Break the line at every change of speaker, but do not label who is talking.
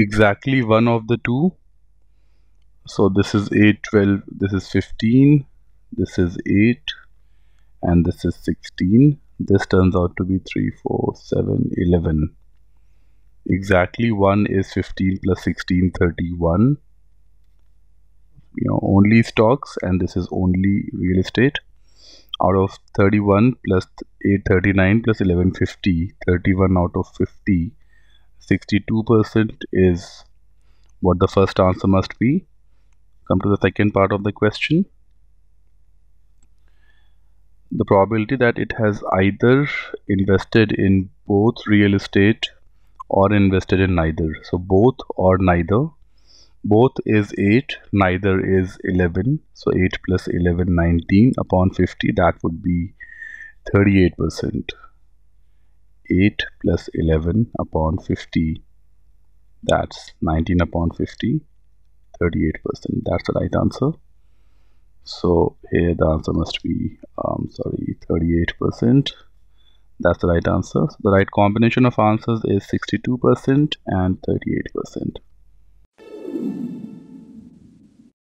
exactly one of the two. So this is 8 12 this is 15 this is 8 and this is 16 this turns out to be 3 4 7 11 exactly 1 is 15 plus 16 31 you know only stocks and this is only real estate. Out of 31 plus 839 plus 1150 31 out of 50 62% is what the first answer must be. Come to the second part of the question. The probability that it has either invested in both real estate or invested in neither. So both or neither. Both is 8 neither is 11 so 8 plus 11 19 upon 50 that would be 38 percent 8 plus 11 upon 50 that's 19 upon 50 38 percent. That's the right answer. So here the answer must be um, sorry 38 percent. That's the right answer. So the right combination of answers is 62 percent and 38 percent